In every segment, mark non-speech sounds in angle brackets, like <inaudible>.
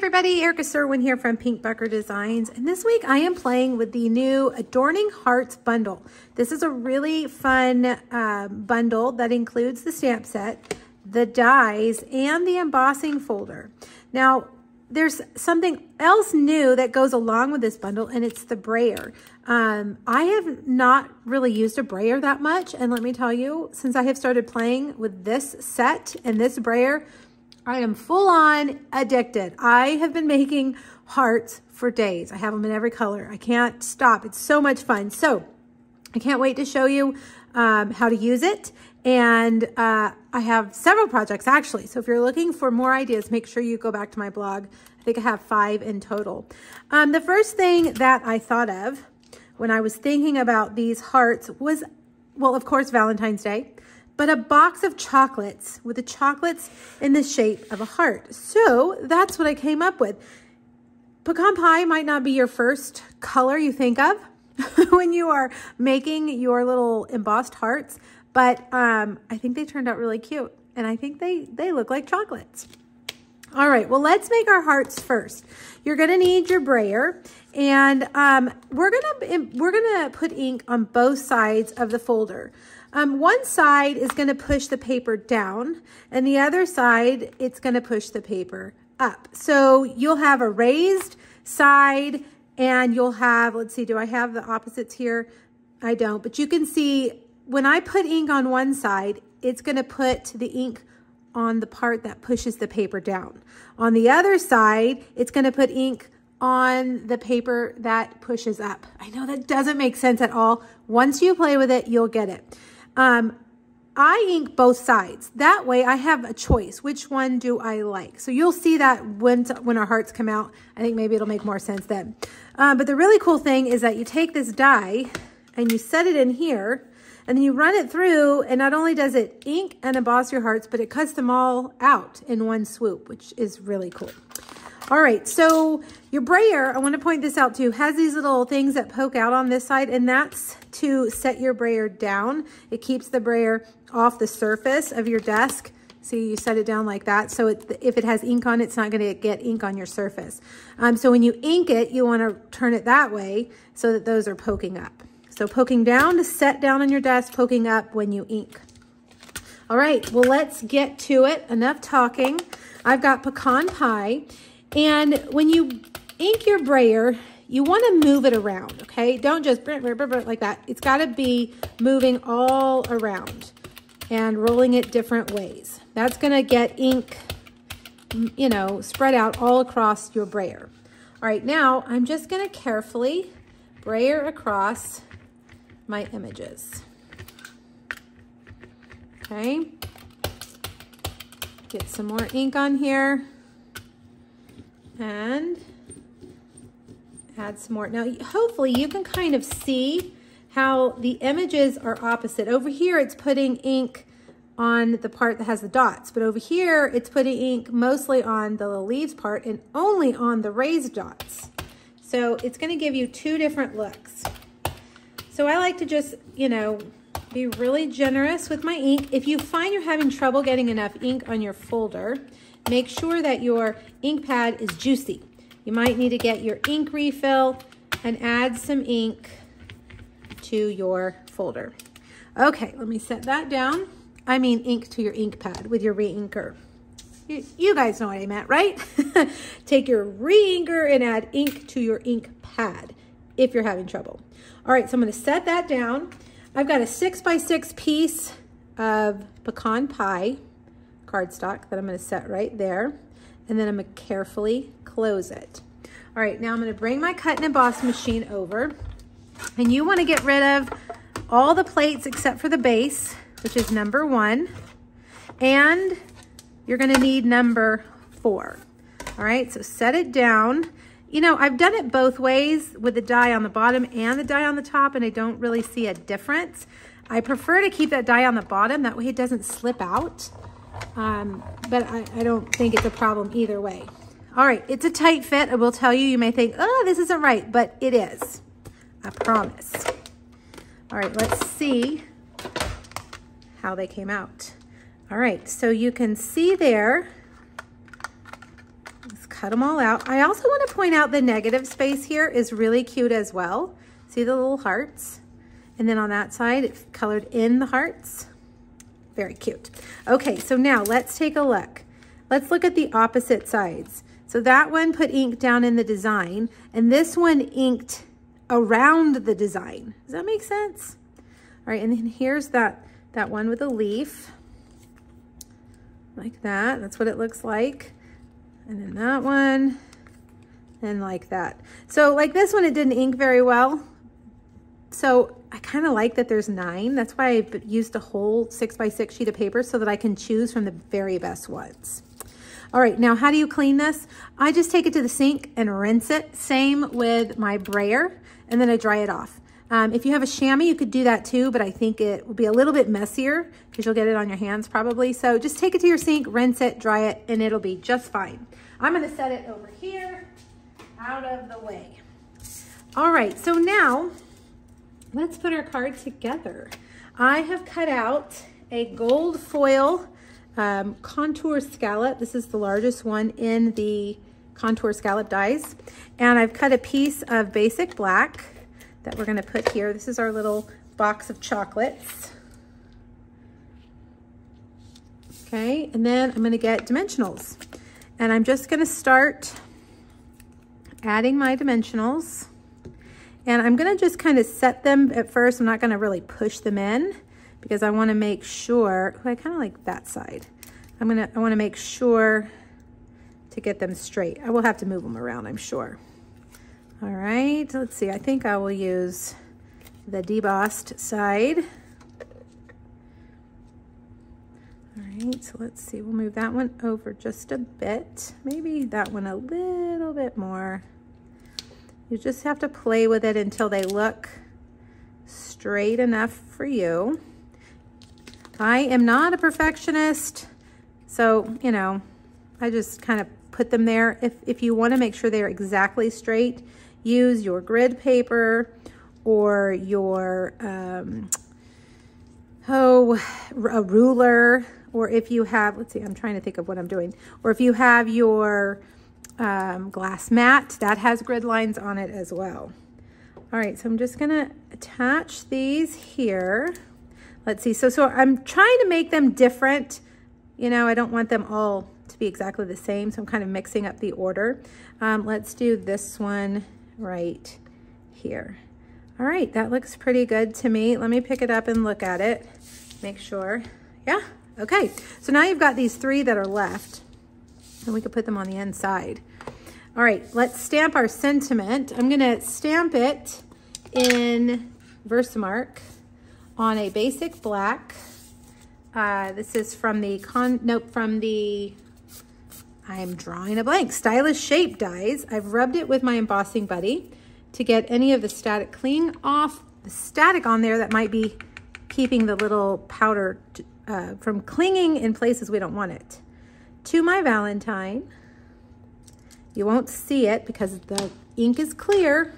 everybody, Erica Serwin here from Pink Buckaroo Designs. And this week I am playing with the new Adoring Hearts bundle. This is a really fun uh, bundle that includes the stamp set, the dies, and the embossing folder. Now, there's something else new that goes along with this bundle, and it's the brayer. Um, I have not really used a brayer that much, and let me tell you, since I have started playing with this set and this brayer, I am full on addicted. I have been making hearts for days. I have them in every color. I can't stop. It's so much fun. So I can't wait to show you um, how to use it. And uh, I have several projects actually. So if you're looking for more ideas, make sure you go back to my blog. I think I have five in total. Um, the first thing that I thought of when I was thinking about these hearts was, well, of course, Valentine's Day but a box of chocolates with the chocolates in the shape of a heart. So that's what I came up with. Pecan pie might not be your first color you think of <laughs> when you are making your little embossed hearts, but um, I think they turned out really cute. And I think they, they look like chocolates. All right, well, let's make our hearts first. You're gonna need your brayer and um, we're gonna we're gonna put ink on both sides of the folder. Um, one side is to push the paper down and the other side, it's to push the paper up. So you'll have a raised side and you'll have, let's see, do I have the opposites here? I don't, but you can see when I put ink on one side, it's to put the ink on the part that pushes the paper down. On the other side, it's to put ink on the paper that pushes up. I know that doesn't make sense at all. Once you play with it, you'll get it. Um, I ink both sides. That way I have a choice. Which one do I like? So you'll see that when, when our hearts come out. I think maybe it'll make more sense then. Um, but the really cool thing is that you take this die and you set it in here and then you run it through and not only does it ink and emboss your hearts, but it cuts them all out in one swoop, which is really cool. All right, so your brayer, I want to point this out too, has these little things that poke out on this side, and that's to set your brayer down. It keeps the brayer off the surface of your desk. See, you set it down like that. So it, if it has ink on it, it's not going to get ink on your surface. Um, so when you ink it, you want to turn it that way so that those are poking up. So poking down to set down on your desk, poking up when you ink. All right, well, let's get to it. Enough talking. I've got pecan pie. And when you ink your brayer, you want to move it around, okay? Don't just like that. It's got to be moving all around and rolling it different ways. That's going to get ink, you know, spread out all across your brayer. All right, now I'm just going to carefully brayer across my images. Okay. Get some more ink on here and add some more. Now, hopefully you can kind of see how the images are opposite. Over here, it's putting ink on the part that has the dots, but over here, it's putting ink mostly on the leaves part and only on the raised dots. So it's gonna give you two different looks. So I like to just, you know, be really generous with my ink. If you find you're having trouble getting enough ink on your folder, Make sure that your ink pad is juicy. You might need to get your ink refill and add some ink to your folder. Okay, let me set that down. I mean ink to your ink pad with your re-inker. You, you guys know what I meant, right? <laughs> Take your re-inker and add ink to your ink pad if you're having trouble. All right, so I'm gonna set that down. I've got a six by six piece of pecan pie cardstock that I'm gonna set right there. And then I'm gonna carefully close it. All right, now I'm gonna bring my cut and emboss machine over. And you wanna get rid of all the plates except for the base, which is number one. And you're gonna need number four. All right, so set it down. You know, I've done it both ways with the die on the bottom and the die on the top, and I don't really see a difference. I prefer to keep that die on the bottom, that way it doesn't slip out. Um, but I, I don't think it's a problem either way. All right, it's a tight fit. I will tell you, you may think, oh, this isn't right, but it is. I promise. All right, let's see how they came out. All right, so you can see there, let's cut them all out. I also want to point out the negative space here is really cute as well. See the little hearts? And then on that side, it's colored in the hearts. Very cute. Okay, so now let's take a look. Let's look at the opposite sides. So that one put ink down in the design, and this one inked around the design. Does that make sense? All right, and then here's that, that one with a leaf, like that. That's what it looks like. And then that one, and like that. So like this one, it didn't ink very well. So I kind of like that there's nine. That's why I used a whole six by six sheet of paper so that I can choose from the very best ones. All right, now how do you clean this? I just take it to the sink and rinse it. Same with my brayer, and then I dry it off. Um, if you have a chamois, you could do that too, but I think it will be a little bit messier because you'll get it on your hands probably. So just take it to your sink, rinse it, dry it, and it'll be just fine. I'm gonna set it over here, out of the way. All right, so now let's put our card together. I have cut out a gold foil um, contour scallop. This is the largest one in the contour scallop dies. And I've cut a piece of basic black that we're gonna put here. This is our little box of chocolates. Okay, and then I'm gonna get dimensionals. And I'm just gonna start adding my dimensionals. And I'm gonna just kind of set them at first. I'm not gonna really push them in because I wanna make sure, oh, I kinda like that side. I'm gonna, I wanna make sure to get them straight. I will have to move them around, I'm sure. All right, let's see. I think I will use the debossed side. All right, so let's see. We'll move that one over just a bit. Maybe that one a little bit more. You just have to play with it until they look straight enough for you. I am not a perfectionist, so, you know, I just kind of put them there. If, if you want to make sure they're exactly straight, use your grid paper or your, um, oh, a ruler, or if you have, let's see, I'm trying to think of what I'm doing, or if you have your um, glass mat, that has grid lines on it as well. All right, so I'm just gonna attach these here. Let's see, so, so I'm trying to make them different. You know, I don't want them all to be exactly the same, so I'm kind of mixing up the order. Um, let's do this one right here. All right, that looks pretty good to me. Let me pick it up and look at it, make sure. Yeah, okay. So now you've got these three that are left and we could put them on the inside. All right, let's stamp our sentiment. I'm gonna stamp it in Versamark on a basic black. Uh, this is from the, con nope, from the I'm drawing a blank. Stylish Shape dies. I've rubbed it with my embossing buddy to get any of the static cling off, the static on there that might be keeping the little powder uh, from clinging in places we don't want it. To my Valentine. You won't see it because the ink is clear.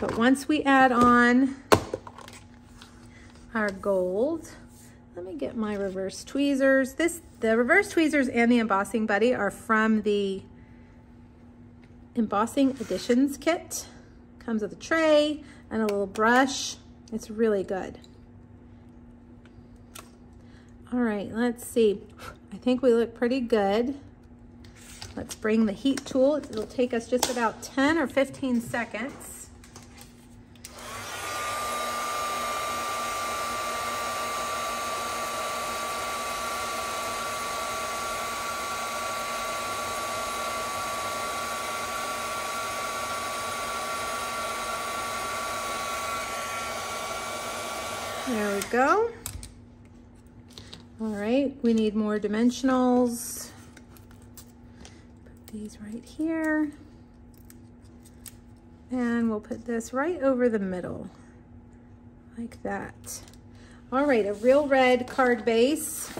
But once we add on our gold, let me get my reverse tweezers. This The reverse tweezers and the embossing buddy are from the embossing additions kit. Comes with a tray and a little brush. It's really good. All right, let's see. I think we look pretty good. Let's bring the heat tool. It'll take us just about 10 or 15 seconds. There we go. All right, we need more dimensionals. Put these right here. And we'll put this right over the middle, like that. All right, a real red card base.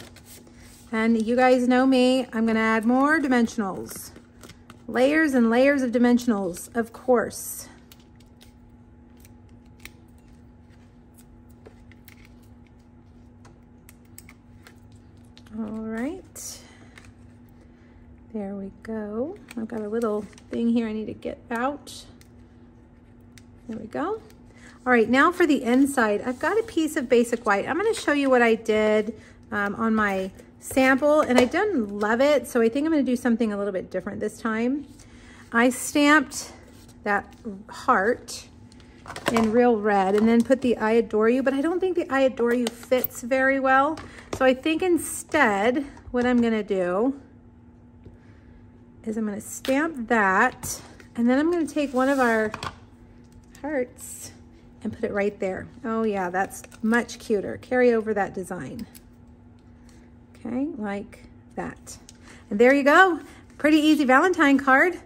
And you guys know me, I'm gonna add more dimensionals. Layers and layers of dimensionals, of course. There we go. I've got a little thing here I need to get out. There we go. All right, now for the inside, I've got a piece of basic white. I'm gonna show you what I did um, on my sample and I didn't love it. So I think I'm gonna do something a little bit different this time. I stamped that heart in real red and then put the I adore you, but I don't think the I adore you fits very well. So I think instead what I'm gonna do is I'm gonna stamp that and then I'm gonna take one of our hearts and put it right there. Oh yeah, that's much cuter. Carry over that design. Okay, like that. And there you go. Pretty easy Valentine card.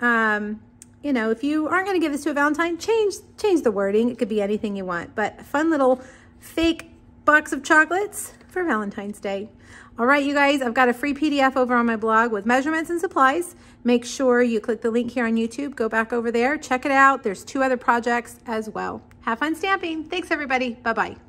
Um, you know, if you aren't going to give this to a Valentine, change change the wording. It could be anything you want, but a fun little fake box of chocolates for Valentine's Day. All right, you guys, I've got a free PDF over on my blog with measurements and supplies. Make sure you click the link here on YouTube, go back over there, check it out. There's two other projects as well. Have fun stamping. Thanks, everybody. Bye-bye.